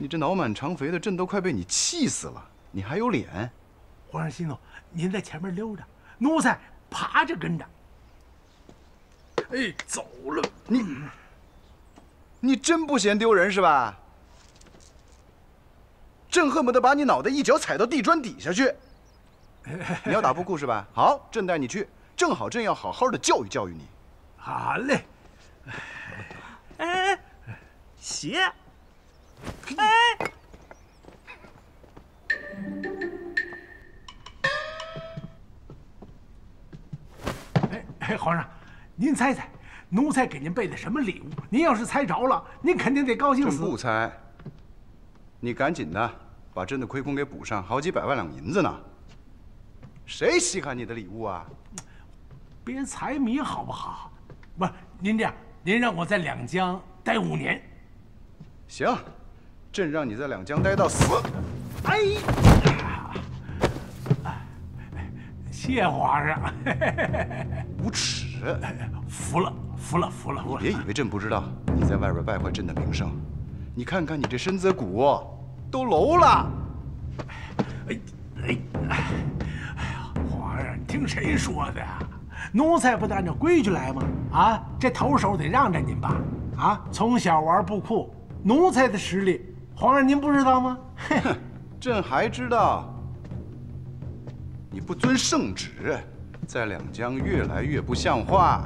你这脑满肠肥的，朕都快被你气死了，你还有脸？皇上息怒，您在前面溜着，奴才爬着跟着。哎，走了。你，你真不嫌丢人是吧？朕恨不得把你脑袋一脚踩到地砖底下去。你要打不顾是吧？好，朕带你去，正好朕要好好的教育教育你。好嘞。哎，鞋。哎。哎哎，皇上，您猜猜，奴才给您备的什么礼物？您要是猜着了，您肯定得高兴死。朕不猜。你赶紧的，把朕的亏空给补上，好几百万两银子呢。谁稀罕你的礼物啊？别财迷好不好？不是，您这样，您让我在两江待五年。行，朕让你在两江待到死。哎，谢皇上。无耻！服了，服了，服了。你别以为朕不知道你在外边败坏朕的名声。你看看你这身子骨，都楼了。哎哎哎！哎呀，皇上，你听谁说的呀？奴才不得按照规矩来吗？啊，这头手得让着您吧？啊，从小玩布库，奴才的实力，皇上您不知道吗？哼，朕还知道。你不遵圣旨，在两江越来越不像话。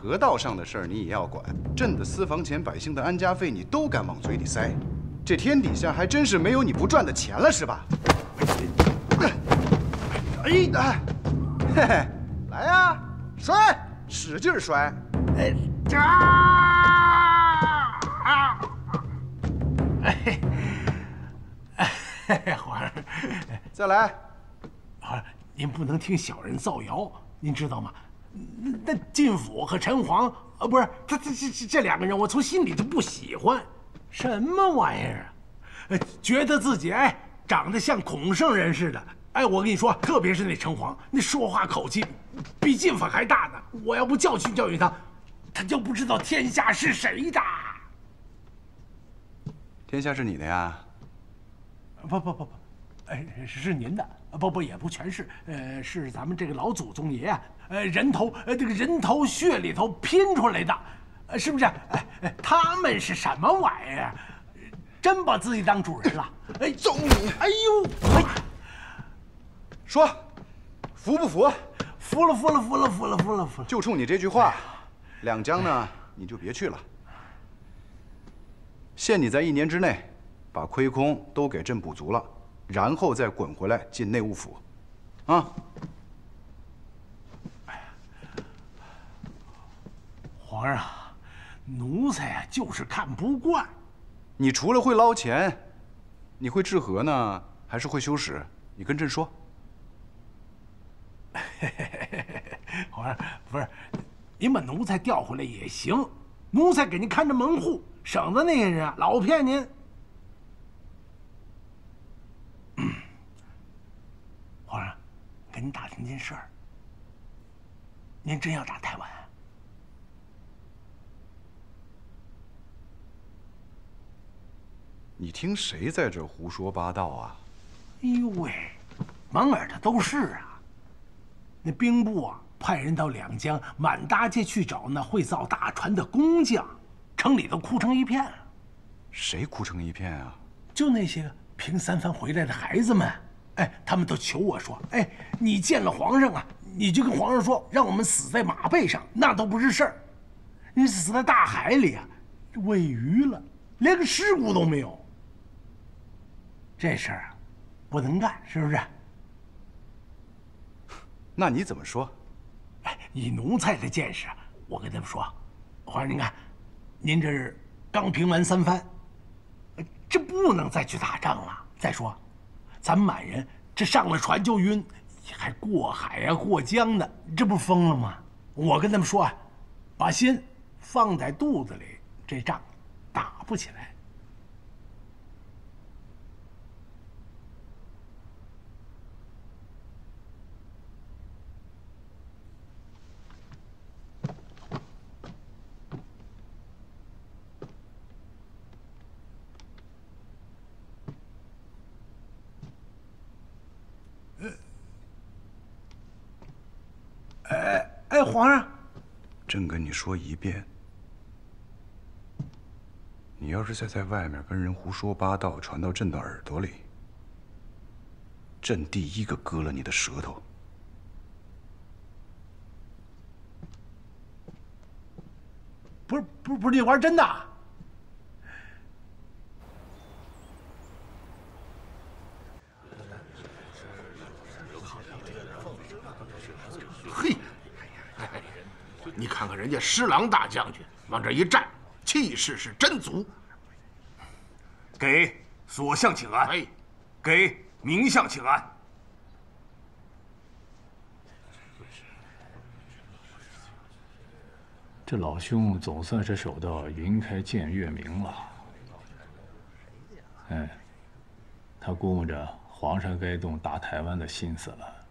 河道上的事儿你也要管，朕的私房钱、百姓的安家费，你都敢往嘴里塞，这天底下还真是没有你不赚的钱了，是吧？哎，嘿嘿，来呀，摔，使劲摔！哎，这，啊，哎，哎，皇上，再来，皇上，您不能听小人造谣，您知道吗？那靳府和陈黄啊，不是他这这这两个人，我从心里就不喜欢。什么玩意儿啊？觉得自己哎长得像孔圣人似的。哎，我跟你说，特别是那陈黄，那说话口气比晋府还大呢。我要不教训教训他，他就不知道天下是谁的。天下是你的呀？不不不不，哎，是您的。不不，也不全是。呃，是咱们这个老祖宗爷啊。呃，人头，呃，这个人头血里头拼出来的，呃，是不是？哎哎，他们是什么玩意儿？真把自己当主人了？哎，揍你！哎呦，哎，说，服不服？服了，服了，服了，服了，服了，服了。就冲你这句话，两江呢，你就别去了。限你在一年之内，把亏空都给朕补足了，然后再滚回来进内务府，啊。皇上，奴才啊就是看不惯。你除了会捞钱，你会治河呢，还是会修史？你跟朕说。皇上，不是，您把奴才调回来也行，奴才给您看着门户，省得那些人啊老骗您。皇上，给您打听件事儿。您真要打台湾？你听谁在这胡说八道啊？哎呦喂，满耳的都是啊！那兵部啊，派人到两江满大街去找那会造大船的工匠，城里都哭成一片。谁哭成一片啊？就那些平三番回来的孩子们，哎，他们都求我说：“哎，你见了皇上啊，你就跟皇上说，让我们死在马背上，那都不是事儿。你死在大海里啊，喂鱼了，连个尸骨都没有。”这事儿啊，不能干，是不是？那你怎么说？以奴才的见识，我跟他们说，皇上您看，您这是刚平完三番，这不能再去打仗了。再说，咱满人这上了船就晕，还过海呀过江的，这不疯了吗？我跟他们说啊，把心放在肚子里，这仗打不起来。皇上，朕跟你说一遍，你要是再在外面跟人胡说八道，传到朕的耳朵里，朕第一个割了你的舌头。不是不是不是，你玩真的？嘿，你看看人家施琅大将军往这一站，气势是真足。给所相请安。哎，给明相请安。这老兄总算是守到云开见月明了。哎，他估摸着皇上该动打台湾的心思了。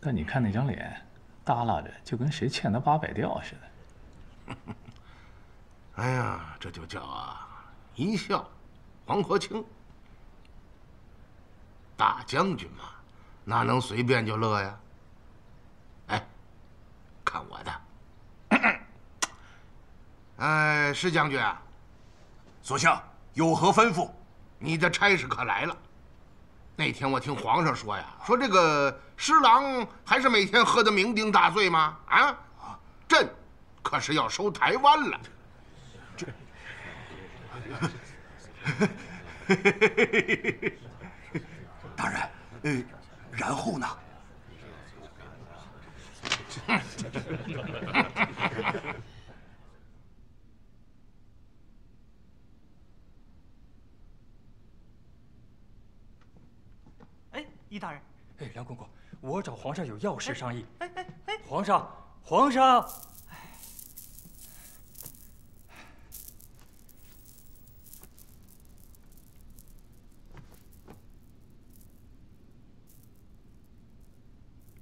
但你看那张脸，耷拉着，就跟谁欠他八百吊似的。哎呀，这就叫啊，一笑黄河清。大将军嘛，哪能随便就乐呀？哎，看我的！哎，石将军啊，所相有何吩咐？你的差事可来了。那天我听皇上说呀，说这个施琅还是每天喝的酩酊大醉吗？啊，朕可是要收台湾了。这，大人，呃，然后呢？哎，易大人，哎，梁公公，我找皇上有要事商议。哎哎哎，皇上，皇上！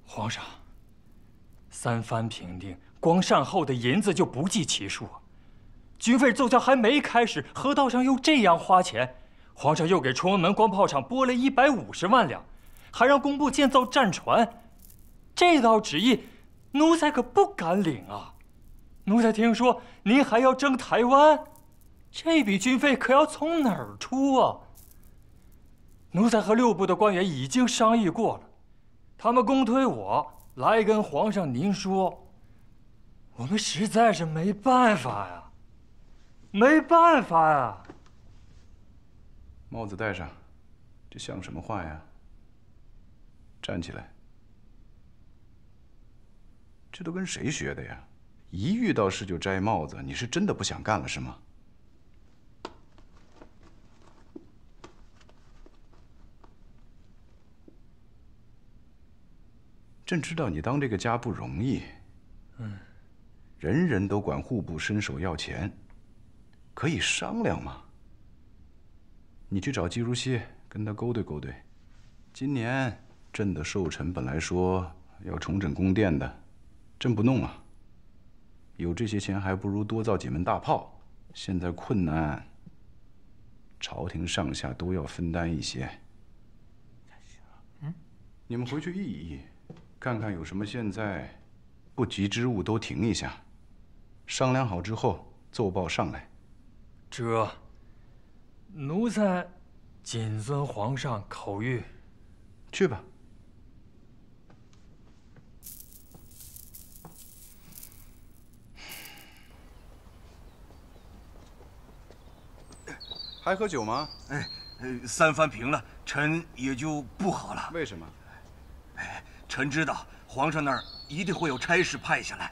皇上，三番平定，光善后的银子就不计其数啊！军费奏效还没开始，河道上又这样花钱，皇上又给崇文门光炮厂拨了一百五十万两，还让工部建造战船。这道旨意，奴才可不敢领啊！奴才听说您还要征台湾，这笔军费可要从哪儿出啊？奴才和六部的官员已经商议过了。他们公推我来跟皇上您说，我们实在是没办法呀，没办法呀。帽子戴上，这像什么话呀？站起来，这都跟谁学的呀？一遇到事就摘帽子，你是真的不想干了是吗？朕知道你当这个家不容易，嗯，人人都管户部伸手要钱，可以商量嘛？你去找季如溪，跟他勾兑勾兑。今年朕的寿辰本来说要重整宫殿的，朕不弄了。有这些钱，还不如多造几门大炮。现在困难，朝廷上下都要分担一些。嗯，你们回去议一议。看看有什么现在不急之物都停一下，商量好之后奏报上来。这奴才谨遵皇上口谕。去吧。还喝酒吗？哎，三番平了，臣也就不喝了。为什么？哎。臣知道皇上那儿一定会有差事派下来。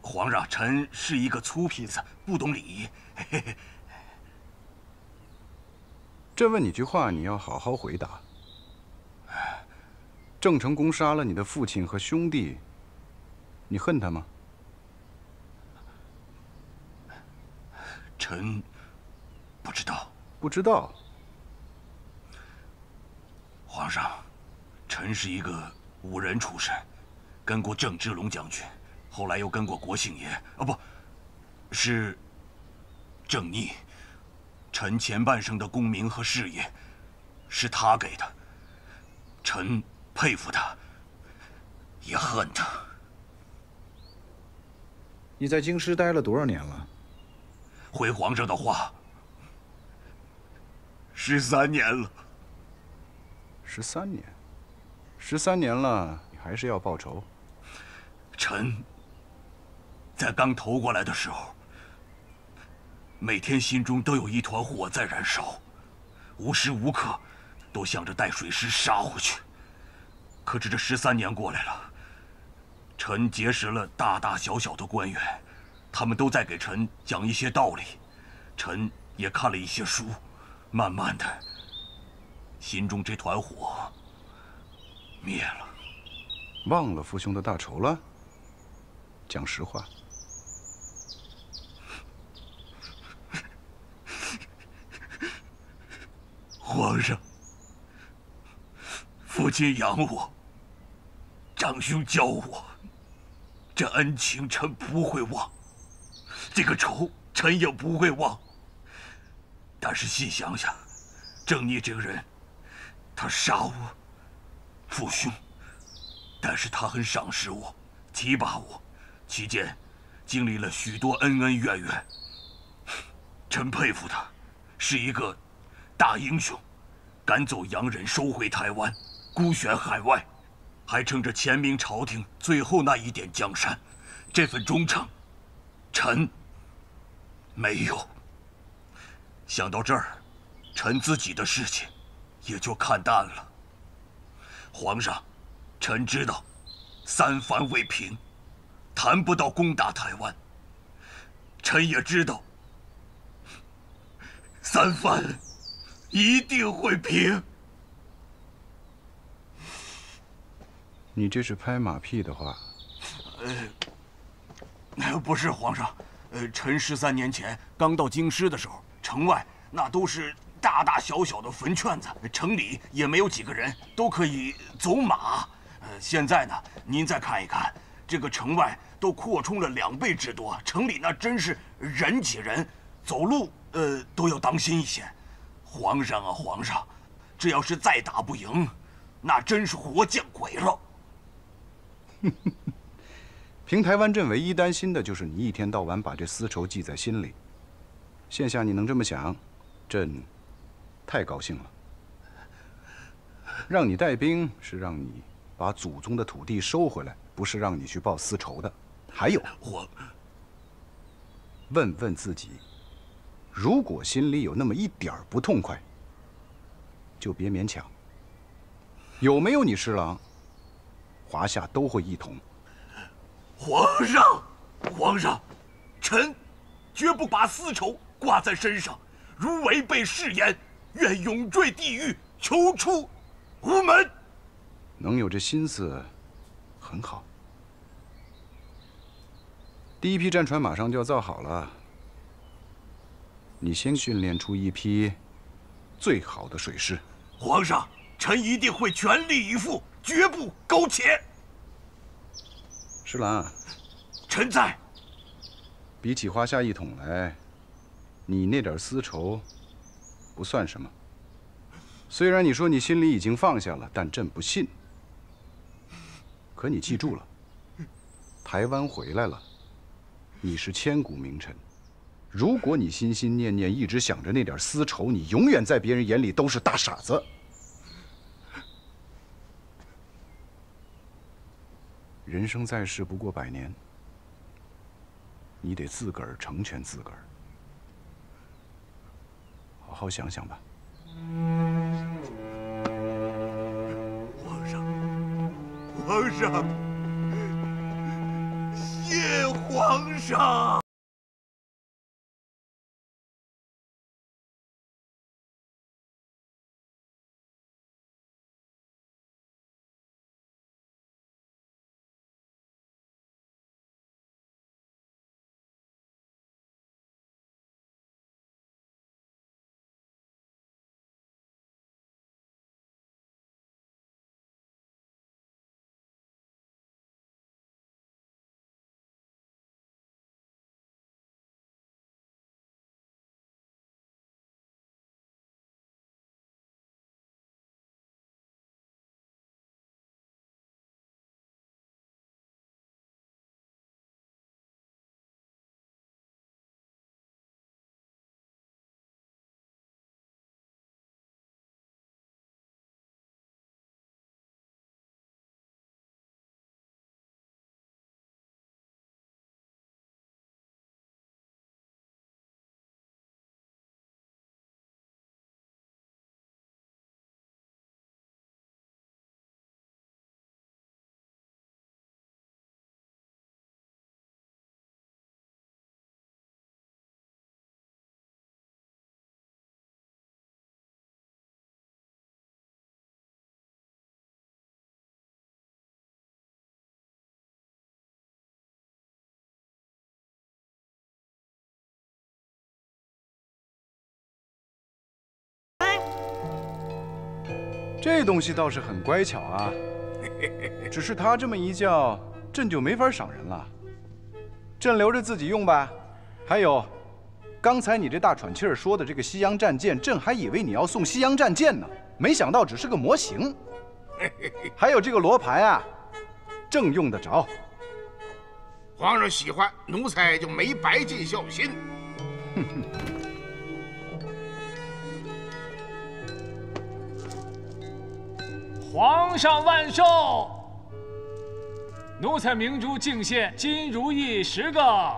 皇上，臣是一个粗坯子，不懂礼仪。朕问你句话，你要好好回答。郑成功杀了你的父亲和兄弟，你恨他吗？臣不知道。不知道。皇上。臣是一个武人出身，跟过郑芝龙将军，后来又跟过国姓爷。啊，不是郑逆。臣前半生的功名和事业，是他给的。臣佩服他，也恨他。你在京师待了多少年了？回皇上的话，十三年了。十三年，十三年了，你还是要报仇？臣在刚投过来的时候，每天心中都有一团火在燃烧，无时无刻都想着带水师杀回去。可是这十三年过来了，臣结识了大大小小的官员，他们都在给臣讲一些道理，臣也看了一些书，慢慢的，心中这团火灭了。忘了父兄的大仇了？讲实话。皇上，父亲养我，长兄教我，这恩情臣不会忘，这个仇臣也不会忘。但是细想想，郑逆这个人，他杀我，父兄，但是他很赏识我，提拔我，期间经历了许多恩恩怨怨。臣佩服他，是一个大英雄，赶走洋人，收回台湾，孤悬海外，还撑着前明朝廷最后那一点江山，这份忠诚，臣没有。想到这儿，臣自己的事情也就看淡了。皇上，臣知道，三藩未平，谈不到攻打台湾。臣也知道，三藩一定会平。你这是拍马屁的话。呃，不是皇上，呃，臣十三年前刚到京师的时候，城外那都是大大小小的坟圈子，城里也没有几个人，都可以走马。呃，现在呢，您再看一看，这个城外都扩充了两倍之多，城里那真是人挤人，走路呃都要当心一些。皇上啊，皇上，这要是再打不赢，那真是活见鬼了。平台湾镇唯一担心的就是你一天到晚把这私仇记在心里。现下你能这么想，朕太高兴了。让你带兵是让你把祖宗的土地收回来，不是让你去报私仇的。还有，我问问自己，如果心里有那么一点儿不痛快，就别勉强。有没有你侍郎，华夏都会一统。皇上，皇上，臣绝不把私仇挂在身上，如违背誓言，愿永坠地狱，求出无门。能有这心思，很好。第一批战船马上就要造好了，你先训练出一批最好的水师。皇上，臣一定会全力以赴，绝不苟且。侍郎，臣在。比起华夏一统来，你那点私仇不算什么。虽然你说你心里已经放下了，但朕不信。可你记住了，台湾回来了，你是千古名臣。如果你心心念念一直想着那点私仇，你永远在别人眼里都是大傻子。人生在世不过百年，你得自个儿成全自个儿，好好想想吧。皇上，皇上，谢皇上。这东西倒是很乖巧啊，只是他这么一叫，朕就没法赏人了。朕留着自己用吧。还有，刚才你这大喘气儿说的这个西洋战舰，朕还以为你要送西洋战舰呢，没想到只是个模型。还有这个罗盘啊，正用得着。皇上喜欢，奴才就没白尽孝心。皇上万寿！奴才明珠敬献金如意十个，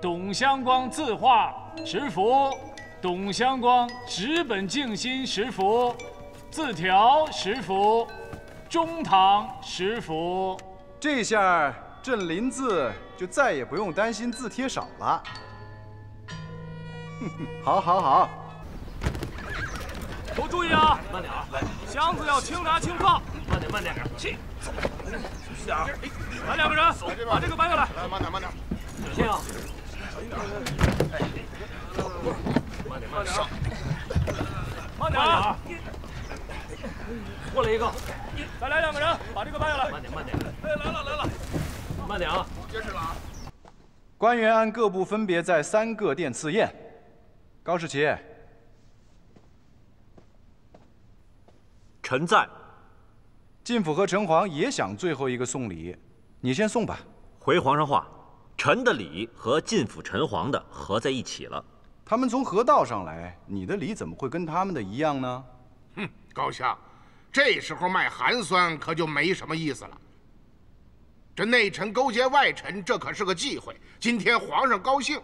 董香光字画十幅，董香光纸本静心十幅，字条十幅，中堂十幅。这下朕临字就再也不用担心字贴少了。好，好，好。都注意啊！慢点啊，箱子要轻拿轻放。慢点慢点。去，走，点儿。来两个人，把这个搬下来。来慢点慢点。小心啊！小心点。慢点慢点。慢点啊！过来一个。再来两个人，把这个搬下来。慢点慢点。哎，来了来了。慢点啊！结实了啊！官员按各部分别在三个殿赐宴。高士奇。臣在。晋府和城隍也想最后一个送礼，你先送吧。回皇上话，臣的礼和晋府城隍的合在一起了。他们从河道上来，你的礼怎么会跟他们的一样呢？哼，高相，这时候卖寒酸可就没什么意思了。这内臣勾结外臣，这可是个忌讳。今天皇上高兴，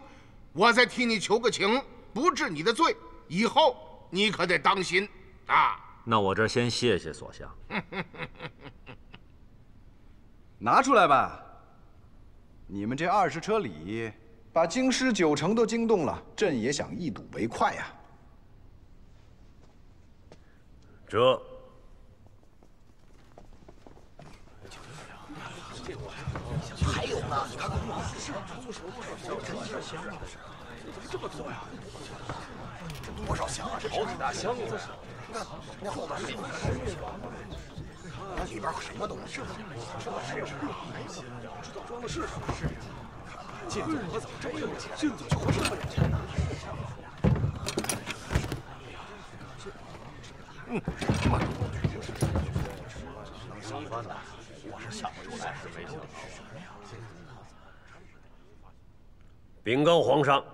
我再替你求个情，不治你的罪，以后你可得当心啊。那我这先谢谢所相。拿出来吧。你们这二十车礼，把京师九城都惊动了，朕也想一睹为快呀。这。还有呢，这么多呀？多少箱啊？这好几大箱子。那后边里边里边什么东西？这还有知道装的是什么？是呀。晋总可怎么这么有钱？晋总就会这么有钱呢？嗯，这么多。能喜欢的，我是想不出来，是没想到。禀告皇上，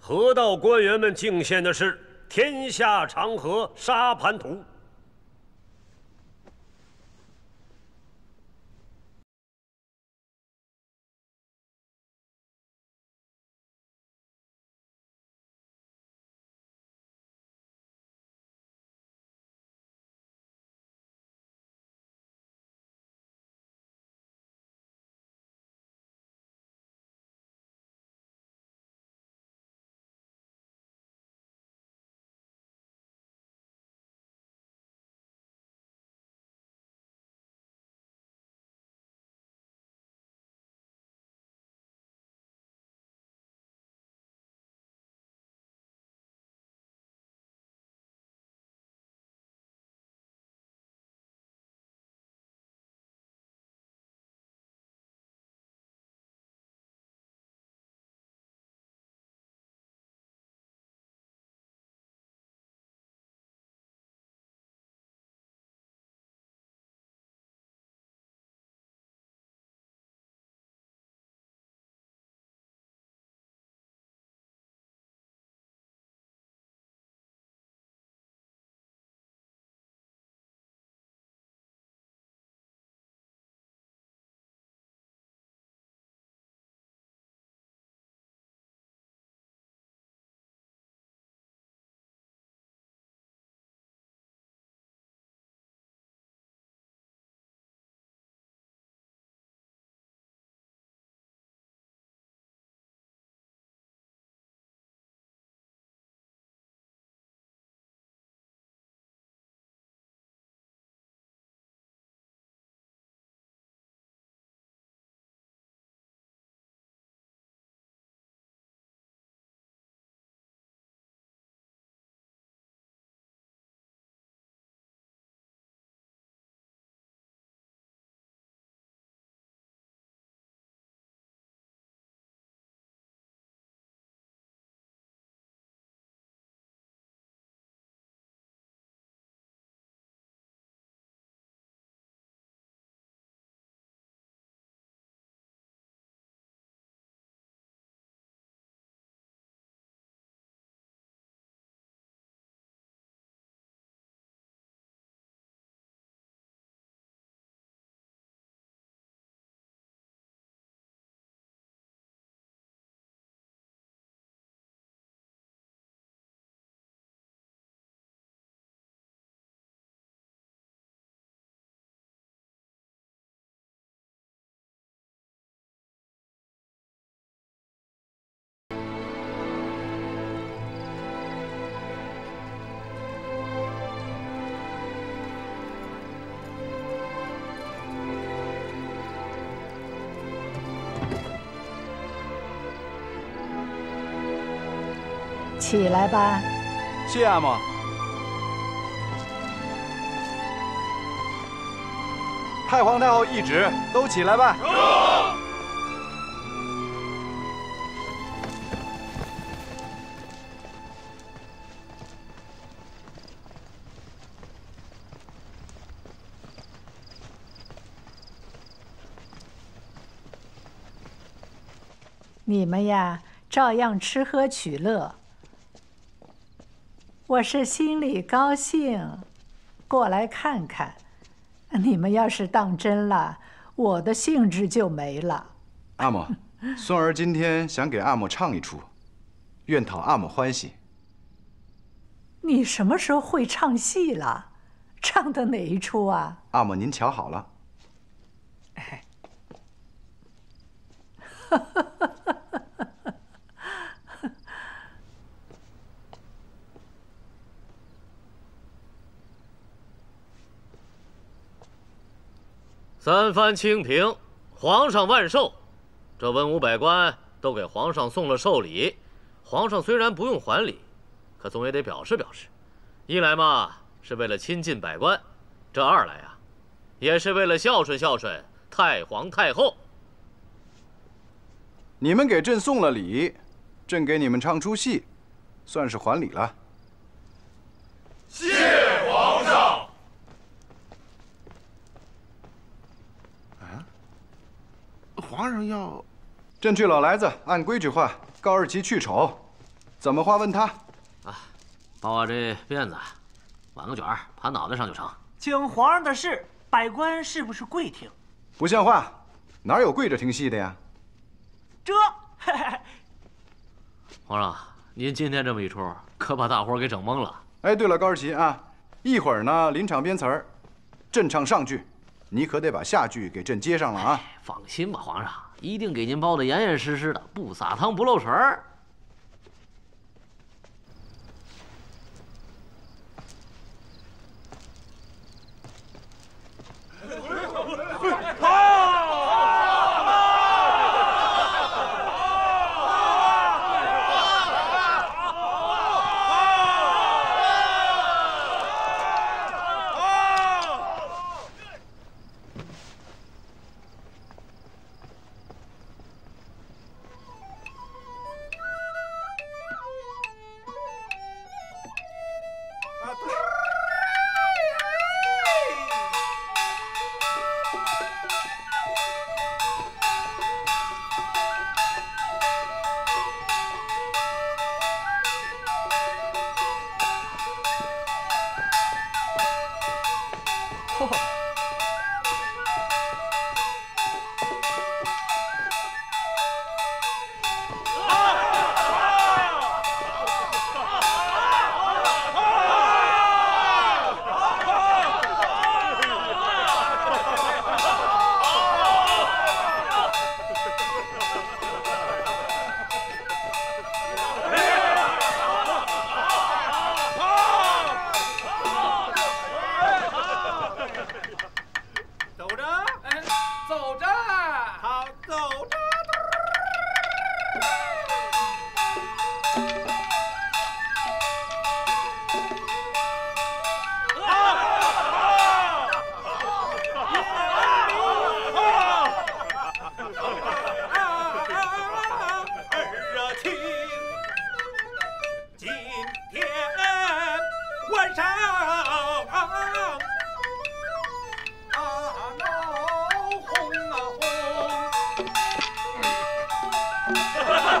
河道官员们敬献的是。天下长河沙盘图。起来吧。谢阿嬷。太皇太后懿旨，都起来吧。你们呀，照样吃喝取乐。我是心里高兴，过来看看。你们要是当真了，我的兴致就没了。阿嬷，孙儿今天想给阿嬷唱一出，愿讨阿嬷欢喜。你什么时候会唱戏了？唱的哪一出啊？阿嬷，您瞧好了。三藩清平，皇上万寿！这文武百官都给皇上送了寿礼，皇上虽然不用还礼，可总也得表示表示。一来嘛是为了亲近百官，这二来啊，也是为了孝顺孝顺太皇太后。你们给朕送了礼，朕给你们唱出戏，算是还礼了。谢皇上。皇上要，朕去老来子，按规矩画告二旗去丑，怎么画问他？啊，把我这辫子挽个卷儿，盘脑袋上就成。请皇上的事，百官是不是跪听？不像话，哪有跪着听戏的呀？这，皇上，您今天这么一出，可把大伙给整懵了。哎，对了，高二奇啊，一会儿呢临场编词儿，朕唱上句。你可得把下句给朕接上了啊！放心吧，皇上，一定给您包得严严实实的，不撒汤不漏水儿。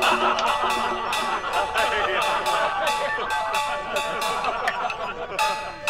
Ha ha ha ha!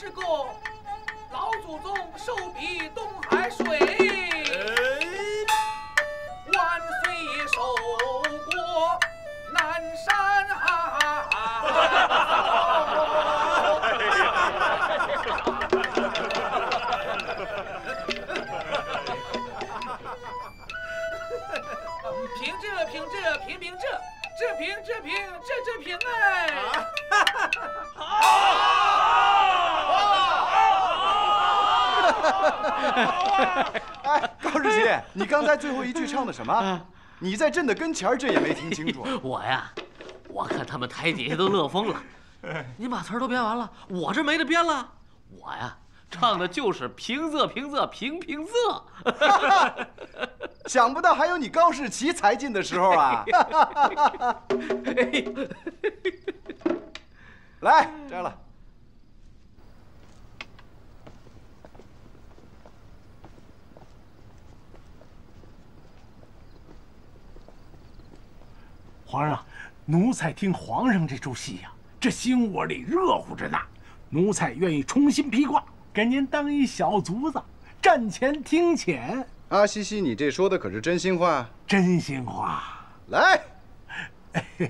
是个老祖宗寿比东海水，万岁寿国南山 凭这凭这凭凭这，这凭这凭这这凭哎！哎，高志奇，你刚才最后一句唱的什么？你在朕的跟前儿，这也没听清楚。我呀，我看他们台底下都乐疯了。你把词儿都编完了，我这没得编了。我呀，唱的就是平仄平仄平平仄。想不到还有你高士奇才进的时候啊！来，摘了。皇上，奴才听皇上这出戏呀、这心窝里热乎着呢。奴才愿意重新披挂，给您当一小卒子，战前听遣。阿西西，你这说的可是真心话？真心话。来，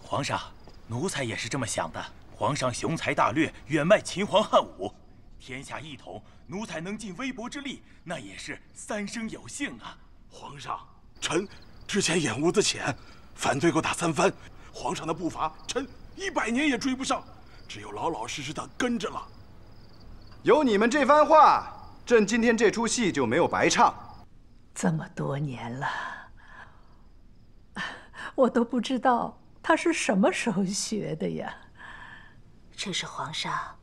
皇上，奴才也是这么想的。皇上雄才大略，远迈秦皇汉武，天下一统，奴才能尽微薄之力，那也是三生有幸啊。皇上，臣之前眼窝子浅，反对过打三番，皇上的步伐，臣一百年也追不上，只有老老实实的跟着了。有你们这番话，朕今天这出戏就没有白唱。这么多年了，我都不知道他是什么时候学的呀。这是皇上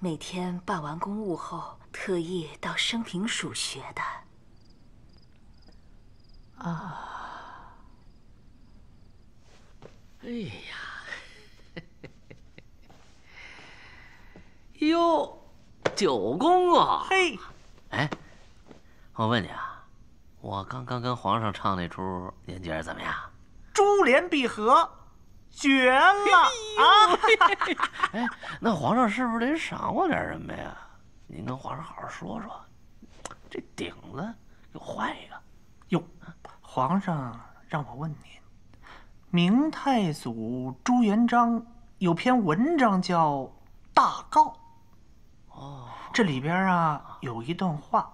每天办完公务后，特意到升平署学的。啊，哎呀，哟，九公啊！嘿，哎，我问你啊，我刚刚跟皇上唱那出，您觉得怎么样？珠联璧合，绝了啊！哎，那皇上是不是得赏我点什么呀？您跟皇上好好说说，这顶子给我换一个。哟，皇上让我问您，明太祖朱元璋有篇文章叫《大告》，哦，这里边啊有一段话，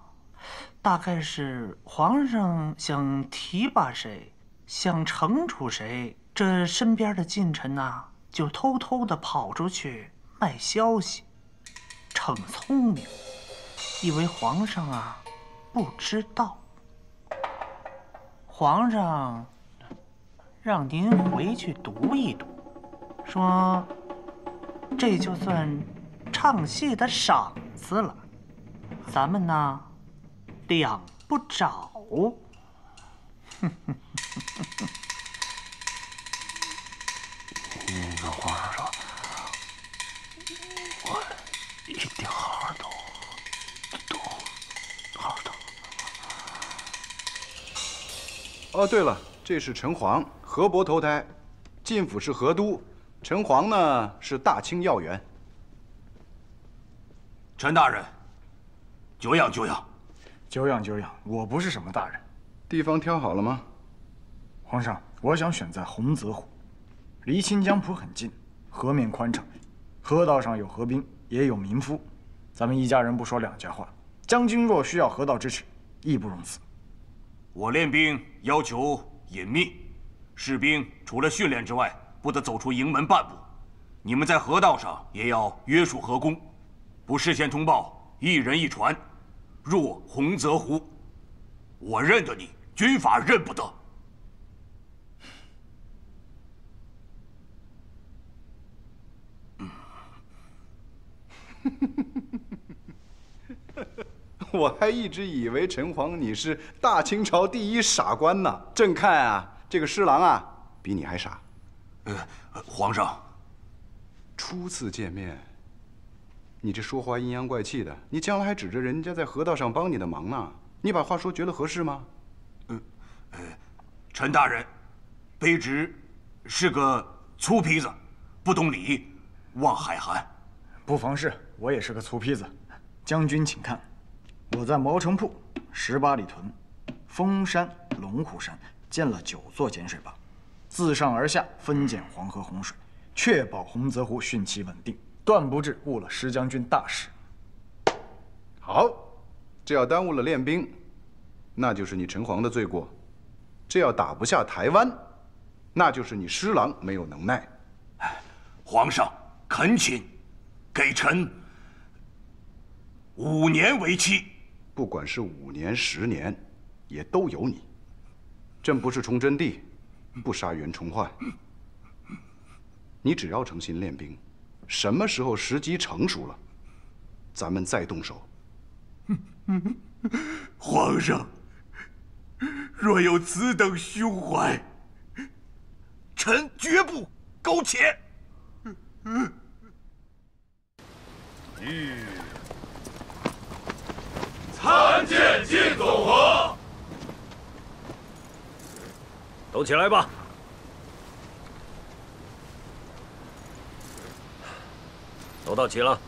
大概是皇上想提拔谁，想惩处谁，这身边的近臣呐、就偷偷的跑出去卖消息，逞聪明，以为皇上啊不知道。皇上让您回去读一读，说这就算唱戏的赏赐了。咱们呢，两不找。您跟皇上说，我一定好好读，读，好好读。哦，对了，这是陈黄，河伯投胎，进府是河都，陈黄呢是大清要员。陈大人，久仰久仰，久仰久仰。我不是什么大人。地方挑好了吗？皇上，我想选在洪泽湖，离清江浦很近，河面宽敞，河道上有河兵，也有民夫，咱们一家人不说两家话。将军若需要河道支持，义不容辞。我练兵要求隐秘，士兵除了训练之外，不得走出营门半步。你们在河道上也要约束河工，不事先通报，一人一船，入洪泽湖。我认得你，军法认不得。我还一直以为陈黄你是大清朝第一傻官呢。朕看啊，这个施琅啊，比你还傻。呃，皇上，初次见面，你这说话阴阳怪气的，你将来还指着人家在河道上帮你的忙呢？你把话说绝了合适吗？嗯，呃，陈大人，卑职是个粗坯子，不懂礼，望海涵。不妨事，我也是个粗坯子。将军请看，我在毛城铺十八里屯，峰山、龙虎山建了九座碱水坝，自上而下分拣黄河洪水，确保洪泽湖汛期稳定，断不致误了施将军大事。好。这要耽误了练兵，那就是你陈黄的罪过；这要打不下台湾，那就是你施琅没有能耐。皇上，恳请给臣五年为期。不管是五年、十年，也都有你。朕不是崇祯帝，不杀袁崇焕。你只要诚心练兵，什么时候时机成熟了，咱们再动手。皇上，若有此等胸怀，臣绝不苟且。吁，参见晋总和。都起来吧。都到齐了。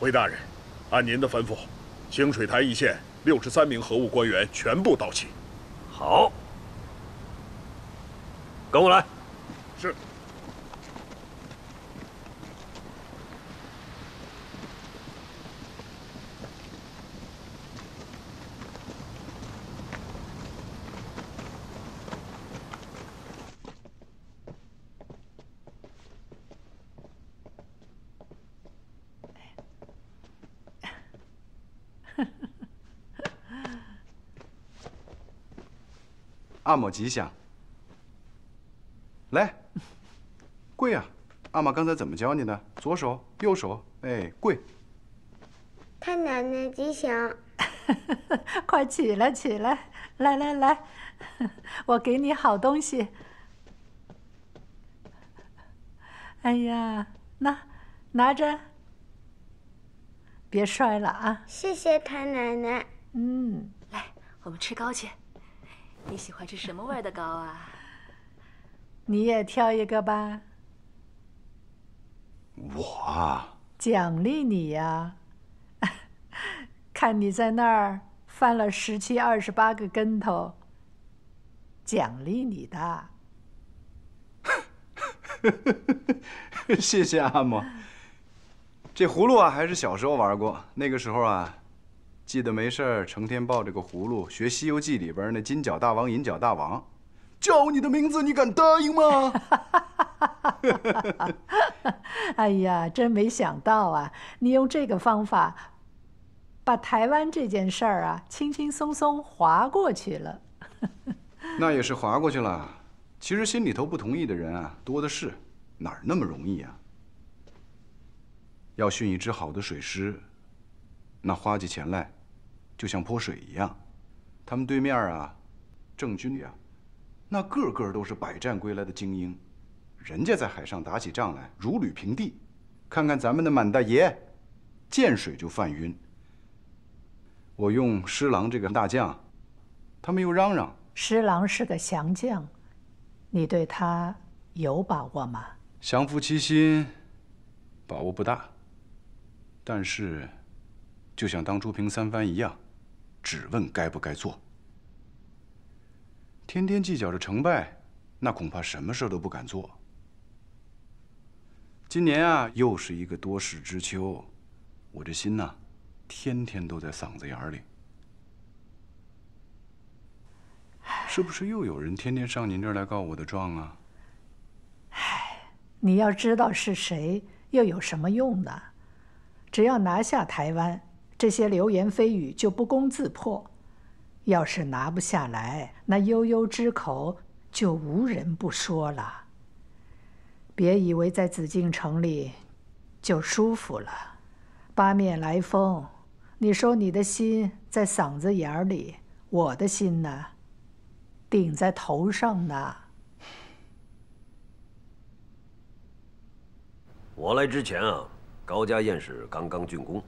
回大人，按您的吩咐。清水台一线六十三名核务官员全部到齐。好，跟我来。是。阿某吉祥，来，跪啊！阿玛刚才怎么教你的？左手、右手，哎，跪。太奶奶吉祥，快起来，起来，来来来，我给你好东西。哎呀，那拿着，别摔了啊！谢谢太奶奶。嗯，来，我们吃糕去。你喜欢吃什么味的糕啊？你也挑一个吧。我啊奖励你呀！看你在那儿翻了十七、二十八个跟头，奖励你的。谢谢阿嬷。这葫芦啊，还是小时候玩过。那个时候啊。记得没事儿，成天抱着个葫芦学《西游记》里边那金角大王、银角大王，叫你的名字，你敢答应吗？哎呀，真没想到啊！你用这个方法，把台湾这件事儿啊，轻轻松松划过去了。那也是划过去了，其实心里头不同意的人啊多的是，哪儿那么容易啊？要训一只好的水师，那花起钱来，就像泼水一样。他们对面啊，郑军呀，那个个都是百战归来的精英，人家在海上打起仗来如履平地。看看咱们的满大爷，见水就犯晕。我用施琅这个大将，他们又嚷嚷施琅是个降将，你对他有把握吗？降服其心，把握不大。但是，就像当初平三藩一样，只问该不该做。天天计较着成败，那恐怕什么事都不敢做。今年啊，又是一个多事之秋，我这心呐，天天都在嗓子眼里。是不是又有人天天上您这儿来告我的状啊？唉，你要知道是谁，又有什么用呢？只要拿下台湾，这些流言蜚语就不攻自破；要是拿不下来，那悠悠之口就无人不说了。别以为在紫禁城里就舒服了，八面来风。你说你的心在嗓子眼里，我的心呢，顶在头上呢。我来之前啊。高家堰是刚刚竣工，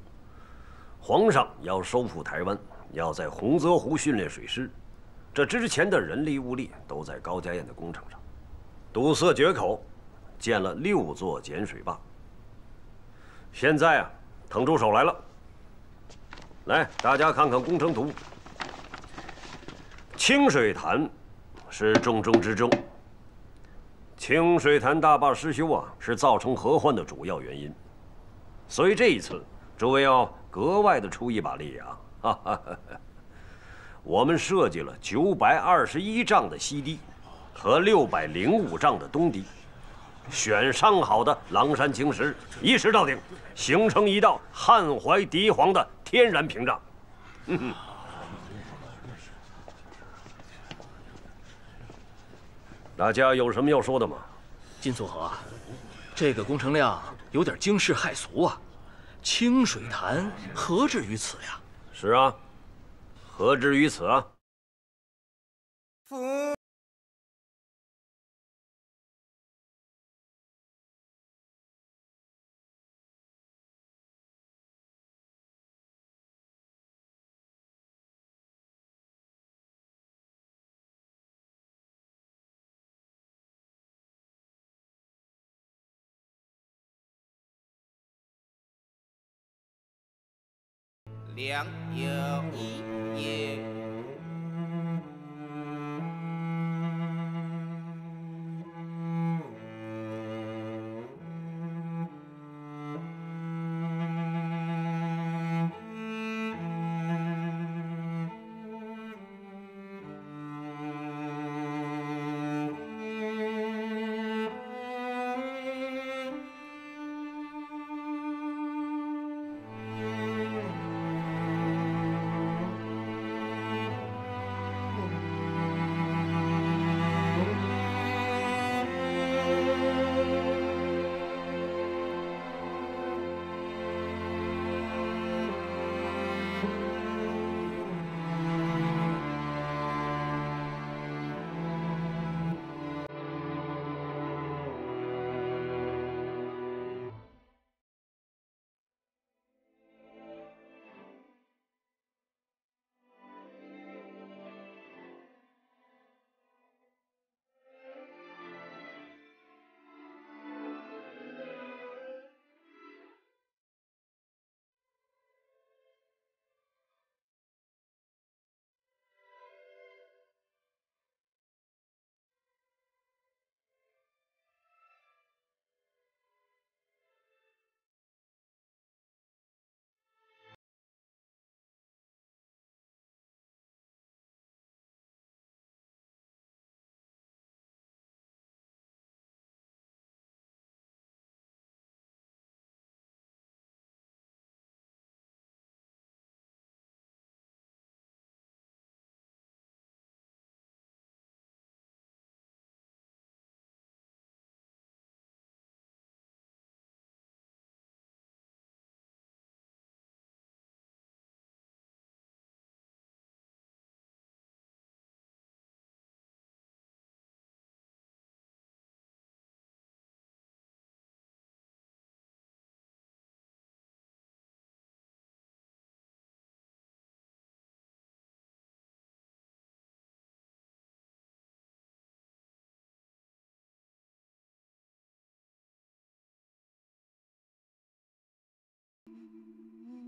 皇上要收复台湾，要在洪泽湖训练水师，这之前的人力物力都在高家堰的工程上，堵塞决口，建了六座减水坝。现在啊，腾出手来了。来，大家看看工程图。清水潭是重中之重。清水潭大坝失修啊，是造成河患的主要原因。所以这一次，诸位要格外的出一把力啊！我们设计了九百二十一丈的西堤和六百零五丈的东堤，选上好的狼山青石，一石到顶，形成一道汉淮堤防的天然屏障。大家有什么要说的吗？金素和。这个工程量有点惊世骇俗啊！清水潭何至于此呀？是啊，何至于此啊？良友一也。うん。